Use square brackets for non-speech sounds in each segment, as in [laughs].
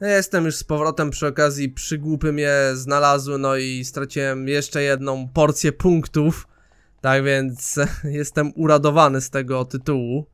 No, jestem już z powrotem przy okazji przygłupy mnie znalazły, no i straciłem jeszcze jedną porcję punktów. Tak więc [laughs] jestem uradowany z tego tytułu.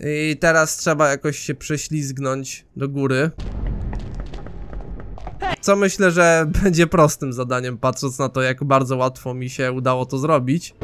I teraz trzeba jakoś się prześlizgnąć do góry. Co myślę, że [laughs] będzie prostym zadaniem, patrząc na to, jak bardzo łatwo mi się udało to zrobić.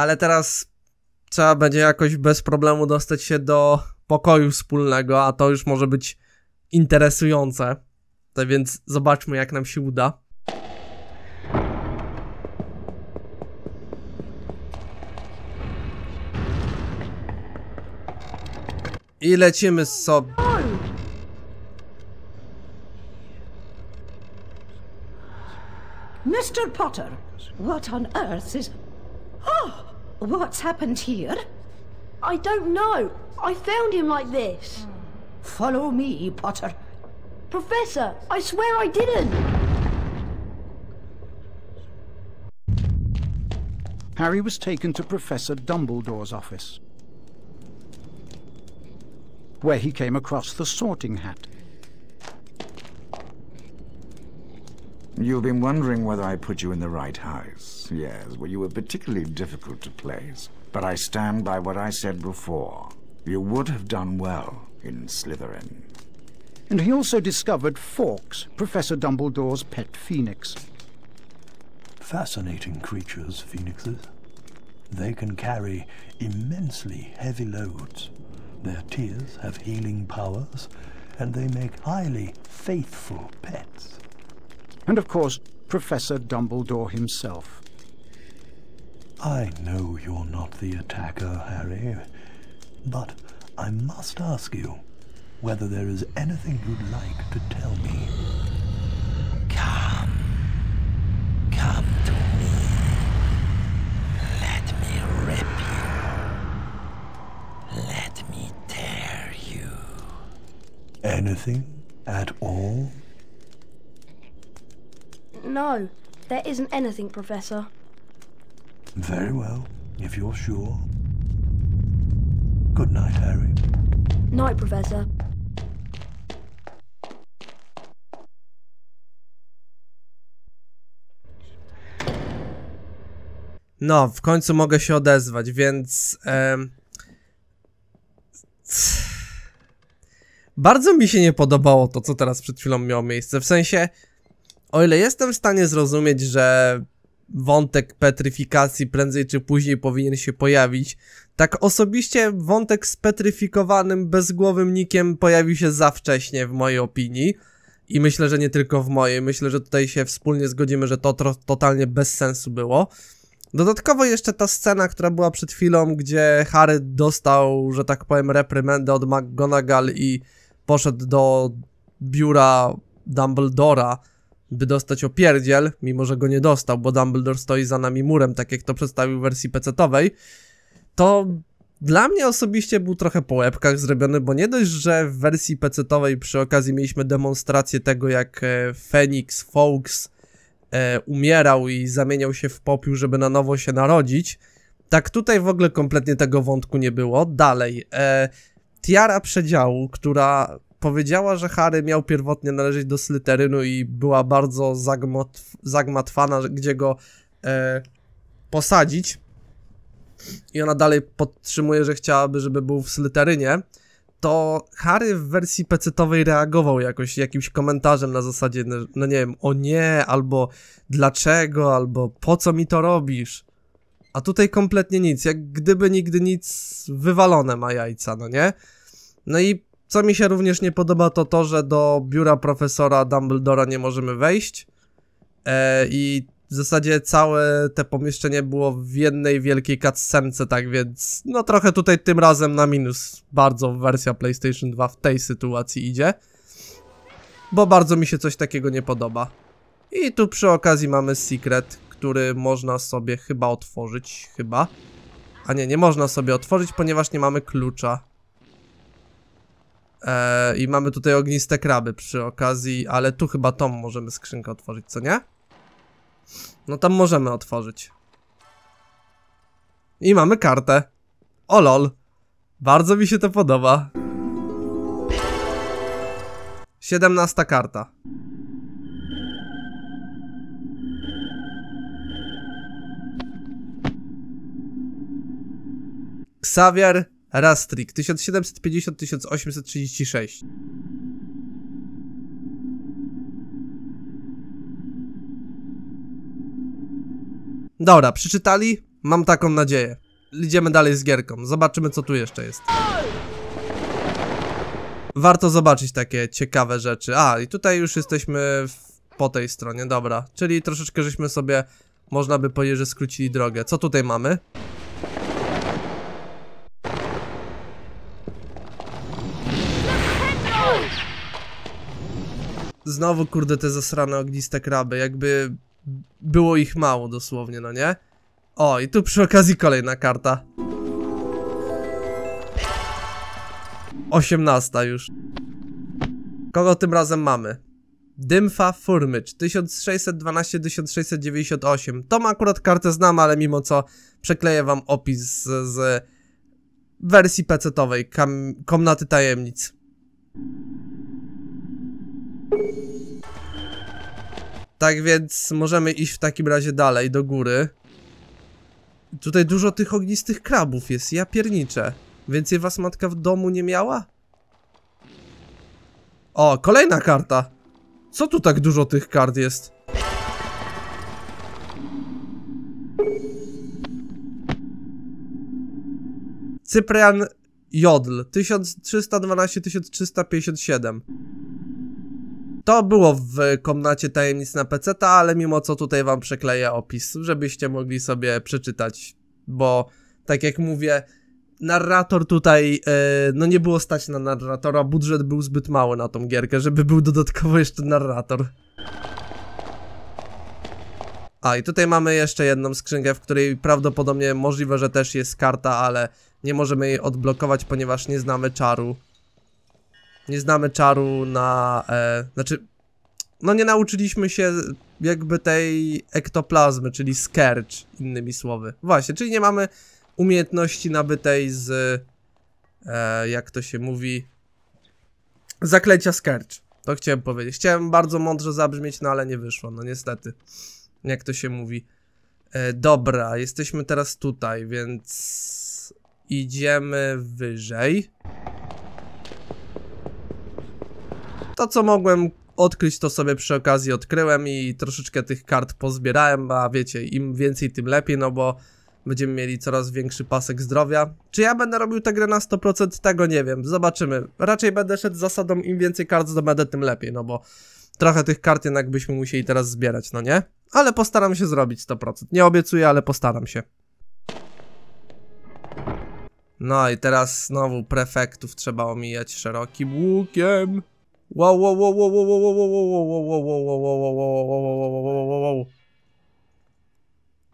Ale teraz trzeba będzie jakoś bez problemu dostać się do pokoju wspólnego, a to już może być interesujące. Tak więc zobaczmy, jak nam się uda. I lecimy sobie. Mr. Potter, what on earth is. Oh, what's happened here? I don't know. I found him like this. Follow me, Potter. Professor, I swear I didn't. Harry was taken to Professor Dumbledore's office, where he came across the sorting hat. You've been wondering whether I put you in the right house. Yes, well, you were particularly difficult to place. But I stand by what I said before. You would have done well in Slytherin. And he also discovered Fawkes, Professor Dumbledore's pet phoenix. Fascinating creatures, phoenixes. They can carry immensely heavy loads. Their tears have healing powers, and they make highly faithful pets. And of course, Professor Dumbledore himself. I know you're not the attacker, Harry, but I must ask you whether there is anything you'd like to tell me. Come. Come to me. Let me rip you. Let me tear you. Anything at all? No, there isn't anything, Professor. Very well, if you're sure. Good night, Harry. Night, Professor. No, w końcu mogę się odezwać, więc. em, Bardzo mi się nie podobało to, co teraz przed chwilą miało miejsce. W sensie, o ile jestem w stanie zrozumieć, że wątek petryfikacji prędzej czy później powinien się pojawić, tak osobiście wątek z petryfikowanym, bezgłowym nikiem pojawił się za wcześnie, w mojej opinii. I myślę, że nie tylko w mojej. Myślę, że tutaj się wspólnie zgodzimy, że to totalnie bez sensu było. Dodatkowo jeszcze ta scena, która była przed chwilą, gdzie Harry dostał, że tak powiem, reprymendę od McGonagall i poszedł do biura Dumbledora, by dostać opierdziel, mimo że go nie dostał, bo Dumbledore stoi za nami murem, tak jak to przedstawił w wersji PC-owej, to dla mnie osobiście był trochę po łebkach zrobiony, bo nie dość, że w wersji PC-owej przy okazji mieliśmy demonstrację tego, jak e, Phoenix, Fawkes e, umierał i zamieniał się w popiół, żeby na nowo się narodzić, tak tutaj w ogóle kompletnie tego wątku nie było. Dalej, e, Tiara Przedziału, która powiedziała, że Harry miał pierwotnie należeć do Slytherynu i była bardzo zagmatwana, gdzie go e, posadzić. I ona dalej podtrzymuje, że chciałaby, żeby był w Slytherynie. To Harry w wersji pecetowej reagował jakoś jakimś komentarzem na zasadzie, no, no nie wiem, o nie, albo dlaczego, albo po co mi to robisz. A tutaj kompletnie nic, jak gdyby nigdy nic wywalone ma jajca, no nie? No i co mi się również nie podoba, to to, że do biura profesora Dumbledora nie możemy wejść. E, I w zasadzie całe te pomieszczenie było w jednej wielkiej cutscence, tak więc no trochę tutaj tym razem na minus bardzo wersja PlayStation 2 w tej sytuacji idzie. Bo bardzo mi się coś takiego nie podoba. I tu przy okazji mamy secret, który można sobie chyba otworzyć, chyba. A nie, nie można sobie otworzyć, ponieważ nie mamy klucza. Eee, I mamy tutaj ogniste kraby przy okazji, ale tu chyba tą możemy skrzynkę otworzyć, co nie? No tam możemy otworzyć. I mamy kartę. O lol. Bardzo mi się to podoba. 17 karta. Xavier Rastrik 1750-1836 Dobra, przeczytali? Mam taką nadzieję. Idziemy dalej z gierką. Zobaczymy, co tu jeszcze jest. Warto zobaczyć takie ciekawe rzeczy. A, i tutaj już jesteśmy w, po tej stronie, dobra. Czyli troszeczkę żeśmy sobie, można by powiedzieć, że skrócili drogę. Co tutaj mamy? Znowu, kurde, te zasrane ogniste kraby, jakby było ich mało dosłownie, no nie? O, i tu przy okazji kolejna karta. 18 już. Kogo tym razem mamy? Dymfa Furmycz 1612-1698. Tą akurat kartę znam, ale mimo co przekleję wam opis z, z wersji PC-owej kam, Komnaty Tajemnic. Tak więc możemy iść w takim razie dalej, do góry. Tutaj dużo tych ognistych krabów jest, ja pierniczę. Więcej was matka w domu nie miała? O, kolejna karta. Co tu tak dużo tych kart jest? Cyprian Jodl 1312-1357 To było w komnacie tajemnic na PC, ale mimo co tutaj wam przekleję opis, żebyście mogli sobie przeczytać, bo tak jak mówię, narrator tutaj, e, no nie było stać na narratora, budżet był zbyt mały na tą gierkę, żeby był dodatkowo jeszcze narrator. A i tutaj mamy jeszcze jedną skrzynkę, w której prawdopodobnie możliwe, że też jest karta, ale nie możemy jej odblokować, ponieważ nie znamy czaru. Nie znamy czaru na... E, znaczy... No nie nauczyliśmy się jakby tej ektoplazmy, czyli skerch, innymi słowy. Właśnie, czyli nie mamy umiejętności nabytej z... E, jak to się mówi... Zaklęcia skerch. To chciałem powiedzieć. Chciałem bardzo mądrze zabrzmieć, no ale nie wyszło, no niestety. Jak to się mówi. E, dobra, jesteśmy teraz tutaj, więc... Idziemy wyżej. To co mogłem odkryć to sobie przy okazji odkryłem i troszeczkę tych kart pozbierałem, a wiecie, im więcej tym lepiej, no bo będziemy mieli coraz większy pasek zdrowia. Czy ja będę robił tę grę na 100%? Tego nie wiem, zobaczymy. Raczej będę szedł zasadą im więcej kart zdobędę, tym lepiej, no bo trochę tych kart jednak byśmy musieli teraz zbierać, no nie? Ale postaram się zrobić 100%. Nie obiecuję, ale postaram się. No i teraz znowu prefektów trzeba omijać szerokim łukiem. Wow, wow, wow, wow, wow, wow, wow, wow, wow, wow, wow, wow, wow, wow, wow, wow, wow, wow, wow.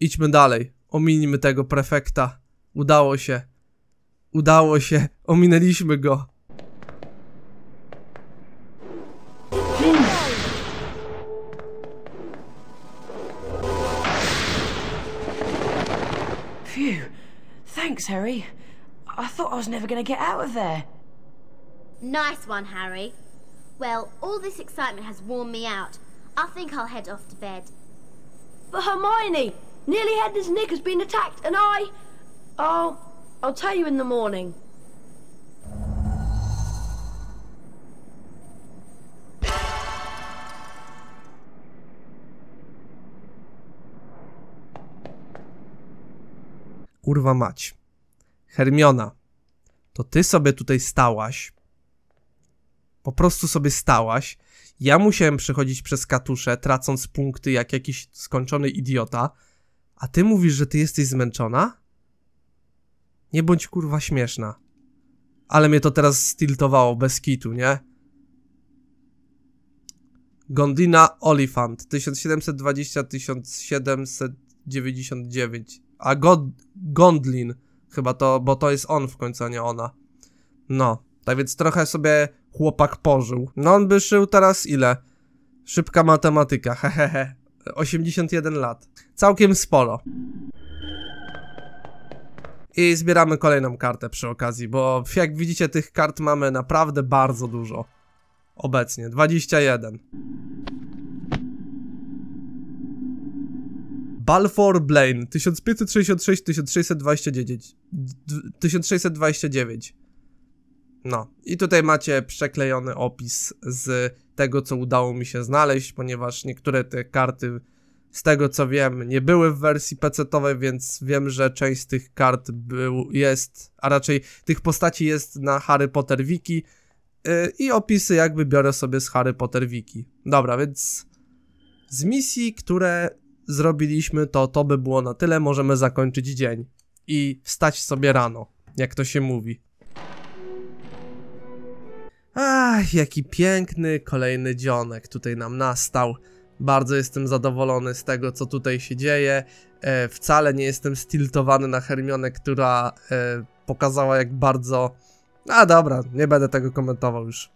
Idźmy dalej. Ominijmy tego prefekta. Udało się. Udało się. Ominęliśmy go. Phew. Thanks, Harry. I thought I was never going to get out of there. Nice one, Harry. Well, all this excitement has worn me out. I think I'll head off to bed. But Hermione, nearly had his Nick has been attacked, and I... Oh, I'll tell you in the morning. Kurwa mać. Hermiona. To ty sobie tutaj stałaś. Po prostu sobie stałaś. Ja musiałem przechodzić przez katusze, tracąc punkty jak jakiś skończony idiota. A ty mówisz, że ty jesteś zmęczona? Nie bądź kurwa śmieszna. Ale mnie to teraz stiltowało bez kitu, nie? Gondina Olifant 1720-1799 A God Gondlin chyba to, bo to jest on w końcu, a nie ona. No, tak więc trochę sobie chłopak pożył. No on by szył teraz ile? Szybka matematyka, hehehe. 81 lat. Całkiem sporo. I zbieramy kolejną kartę przy okazji, bo jak widzicie tych kart mamy naprawdę bardzo dużo. Obecnie, 21. Balfour Blaine 1566-1629 1629 No i tutaj macie przeklejony opis z tego co udało mi się znaleźć, ponieważ niektóre te karty z tego co wiem nie były w wersji PC-owej, więc wiem, że część z tych kart był, jest, a raczej tych postaci jest na Harry Potter Wiki yy, i opisy jakby biorę sobie z Harry Potter Wiki. Dobra, więc z misji, które zrobiliśmy, to to by było na tyle. Możemy zakończyć dzień i wstać sobie rano, jak to się mówi. Ach, jaki piękny kolejny dzionek tutaj nam nastał. Bardzo jestem zadowolony z tego, co tutaj się dzieje. E, wcale nie jestem stiltowany na Hermionę, która e, pokazała jak bardzo... A dobra, nie będę tego komentował już.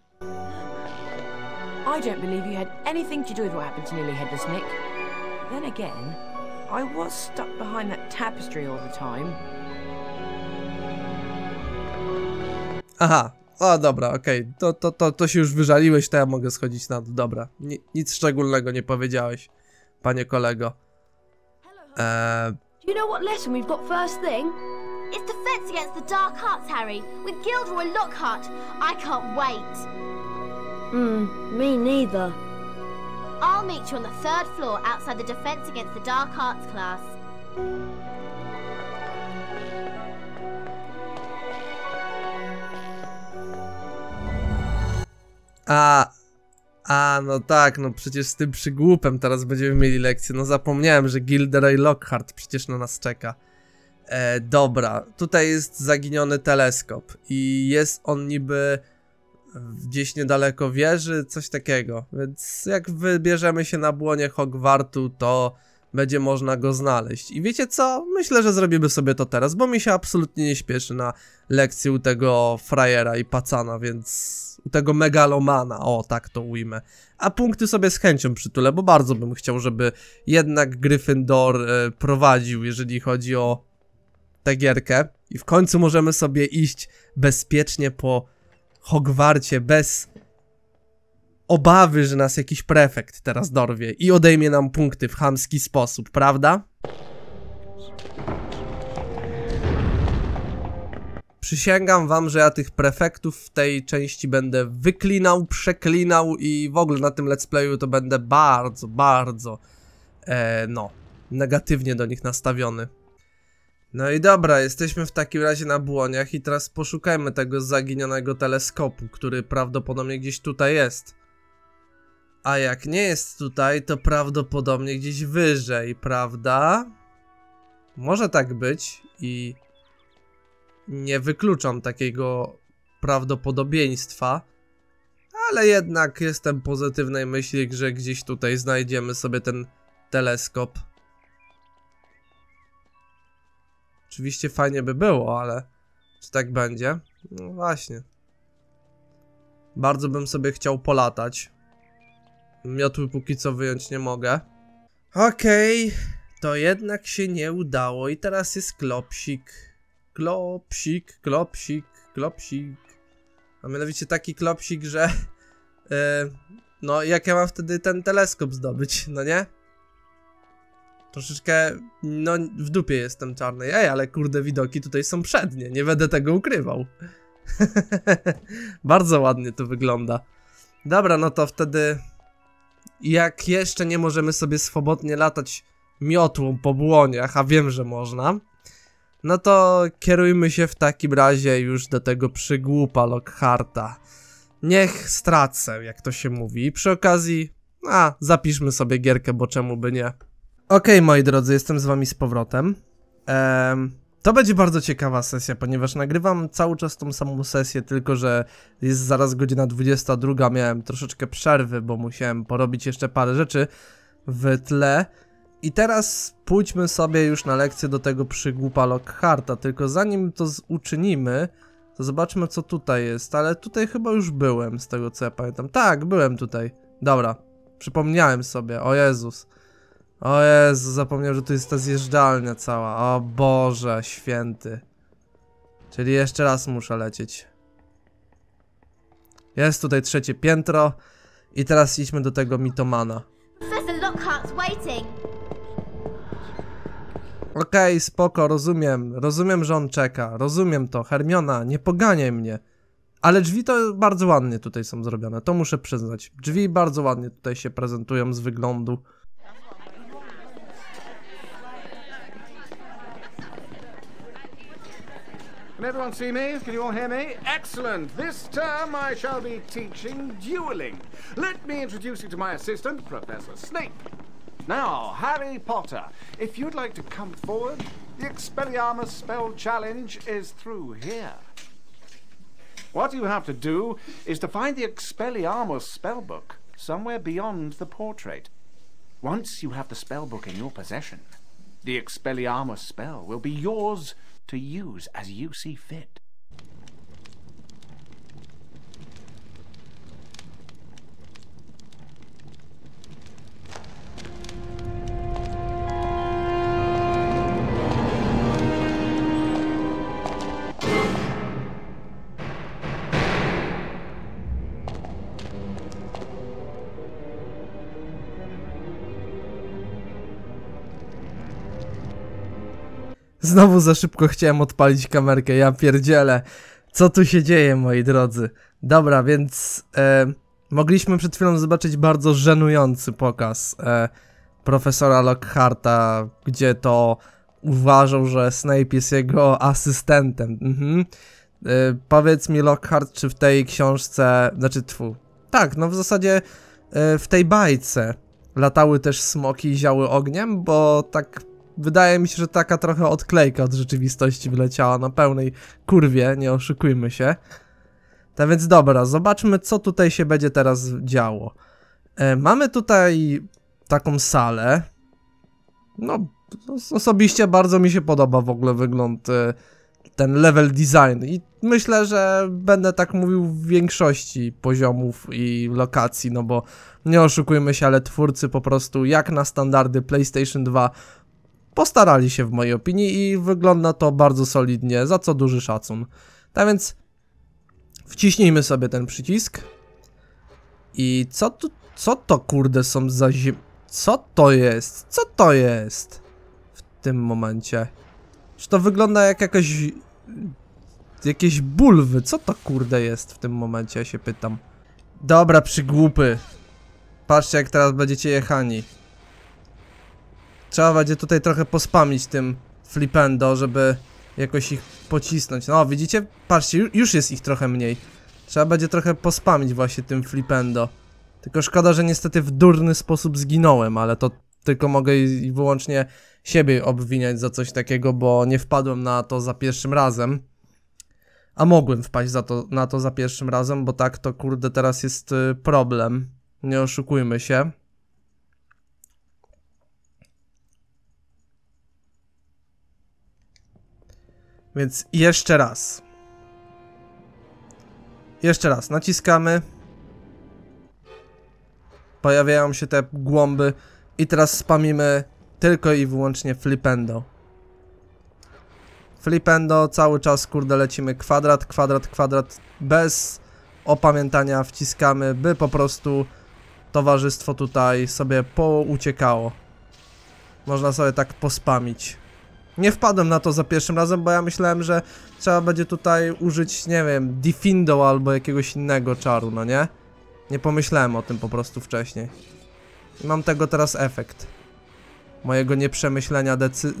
I don't believe you had anything to do with what happened to Nick. Then again, I was stuck behind that tapestry all the time. Aha, o dobra, okej, to, to, to, to się już wyżaliłeś, to ja mogę schodzić na dół, dobra. Ni nic szczególnego nie powiedziałeś, panie kolego. Eee, Do you know what lesson we've got first thing? It's defense against the dark arts, Harry, with Gilderoy Lockhart. I can't wait. Hmm, me neither. I'll meet you on the third floor outside the defense against the dark arts class. A, a, no tak, no przecież z tym przygłupem teraz będziemy mieli lekcję, no zapomniałem, że Gilderoy Lockhart przecież na nas czeka. E, dobra, tutaj jest zaginiony teleskop i jest on niby gdzieś niedaleko wieży, coś takiego. Więc jak wybierzemy się na błonie Hogwartu, to będzie można go znaleźć. I wiecie co? Myślę, że zrobimy sobie to teraz, bo mi się absolutnie nie śpieszy na lekcję u tego frajera i pacana, więc u tego megalomana, o tak to ujmę. A punkty sobie z chęcią przytulę, bo bardzo bym chciał, żeby jednak Gryffindor e, prowadził, jeżeli chodzi o tę gierkę. I w końcu możemy sobie iść bezpiecznie po Hogwarcie bez obawy, że nas jakiś prefekt teraz dorwie i odejmie nam punkty w chamski sposób, prawda? Przysięgam wam, że ja tych prefektów w tej części będę wyklinał, przeklinał i w ogóle na tym let's playu to będę bardzo, bardzo, e, no, negatywnie do nich nastawiony. No i dobra, jesteśmy w takim razie na błoniach i teraz poszukajmy tego zaginionego teleskopu, który prawdopodobnie gdzieś tutaj jest. A jak nie jest tutaj, to prawdopodobnie gdzieś wyżej, prawda? Może tak być i nie wykluczam takiego prawdopodobieństwa, ale jednak jestem pozytywnej myśli, że gdzieś tutaj znajdziemy sobie ten teleskop. Oczywiście fajnie by było, ale czy tak będzie? No właśnie. Bardzo bym sobie chciał polatać. Miotły póki co wyjąć nie mogę. Okej, okay, to jednak się nie udało i teraz jest klopsik. Klopsik, klopsik, klopsik. A mianowicie taki klopsik, że... Yy, no, jak ja mam wtedy ten teleskop zdobyć, no nie? Troszeczkę, no, w dupie jestem czarnej. Ej, ale kurde, widoki tutaj są przednie, nie będę tego ukrywał. [laughs] Bardzo ładnie to wygląda. Dobra, no to wtedy... Jak jeszcze nie możemy sobie swobodnie latać miotłą po błoniach, a wiem, że można, no to kierujmy się w takim razie już do tego przygłupa Lockharta. Niech stracę, jak to się mówi. I przy okazji, a, zapiszmy sobie gierkę, bo czemu by nie. Okej, okay, moi drodzy, jestem z wami z powrotem. Ehm, to będzie bardzo ciekawa sesja, ponieważ nagrywam cały czas tą samą sesję, tylko że jest zaraz godzina 22, miałem troszeczkę przerwy, bo musiałem porobić jeszcze parę rzeczy w tle. I teraz pójdźmy sobie już na lekcję do tego przygłupa Lockharta, tylko zanim to uczynimy, to zobaczmy co tutaj jest, ale tutaj chyba już byłem, z tego co ja pamiętam. Tak, byłem tutaj. Dobra, przypomniałem sobie, o Jezus. O Jezu, zapomniałem, że tu jest ta zjeżdżalnia cała. O Boże, święty. Czyli jeszcze raz muszę lecieć. Jest tutaj trzecie piętro. I teraz idźmy do tego mitomana. Okej, spoko, rozumiem. Rozumiem, że on czeka. Rozumiem to. Hermiona, nie poganiaj mnie. Ale drzwi to bardzo ładnie tutaj są zrobione, to muszę przyznać. Drzwi bardzo ładnie tutaj się prezentują z wyglądu. Can everyone see me? Can you all hear me? Excellent. This term I shall be teaching dueling. Let me introduce you to my assistant, Professor Snape. Now, Harry Potter, if you'd like to come forward, the Expelliarmus spell challenge is through here. What you have to do is to find the Expelliarmus spellbook somewhere beyond the portrait. Once you have the spellbook in your possession, the Expelliarmus spell will be yours to use as you see fit. Znowu za szybko chciałem odpalić kamerkę, ja pierdzielę. Co tu się dzieje, moi drodzy? Dobra, więc e, mogliśmy przed chwilą zobaczyć bardzo żenujący pokaz e, profesora Lockharta, gdzie to uważał, że Snape jest jego asystentem. Mhm. E, powiedz mi, Lockhart, czy w tej książce, znaczy tfu, tak, no w zasadzie e, w tej bajce latały też smoki i ziały ogniem, bo tak wydaje mi się, że taka trochę odklejka od rzeczywistości wyleciała na pełnej kurwie, nie oszukujmy się. Tak więc dobra, zobaczmy co tutaj się będzie teraz działo. E, mamy tutaj taką salę. No, osobiście bardzo mi się podoba w ogóle wygląd e, ten level design i myślę, że będę tak mówił w większości poziomów i lokacji, no bo nie oszukujmy się, ale twórcy po prostu jak na standardy PlayStation 2 postarali się w mojej opinii i wygląda to bardzo solidnie, za co duży szacun. Tak więc wciśnijmy sobie ten przycisk. I co tu, co to kurde są za zim... Co to jest? Co to jest? W tym momencie. Czy to wygląda jak jakaś... Jakieś bulwy? Co to kurde jest w tym momencie, ja się pytam. Dobra, przygłupy. Patrzcie jak teraz będziecie jechani. Trzeba będzie tutaj trochę pospamić tym flipendo, żeby jakoś ich pocisnąć. No, widzicie? Patrzcie, już jest ich trochę mniej. Trzeba będzie trochę pospamić właśnie tym flipendo. Tylko szkoda, że niestety w durny sposób zginąłem, ale to tylko mogę i wyłącznie siebie obwiniać za coś takiego, bo nie wpadłem na to za pierwszym razem. A mogłem wpaść za to, na to za pierwszym razem, bo tak to kurde teraz jest y, problem. Nie oszukujmy się. Więc jeszcze raz. Jeszcze raz, naciskamy. Pojawiają się te głąby i teraz spamimy tylko i wyłącznie flipendo. Flipendo, cały czas kurde lecimy kwadrat, kwadrat, kwadrat, bez opamiętania wciskamy, by po prostu towarzystwo tutaj sobie pouciekało. Można sobie tak pospamić. Nie wpadłem na to za pierwszym razem, bo ja myślałem, że trzeba będzie tutaj użyć, nie wiem, Diffindo albo jakiegoś innego czaru, no nie? Nie pomyślałem o tym po prostu wcześniej. I mam tego teraz efekt. Mojego nieprzemyślenia decy...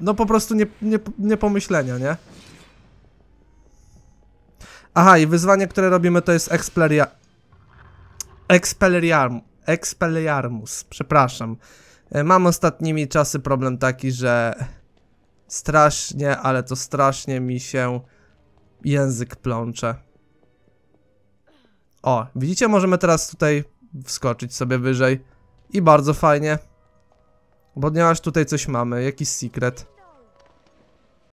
No po prostu nie, nie, nie pomyślenia, nie? Aha, i wyzwanie, które robimy to jest Expleria... Expelliarm... Expelliarmus, przepraszam. E, mam ostatnimi czasy problem taki, że Strasznie, ale to strasznie mi się język plącze. O, widzicie, możemy teraz tutaj wskoczyć sobie wyżej. I bardzo fajnie. Ponieważ tutaj coś mamy, jakiś secret.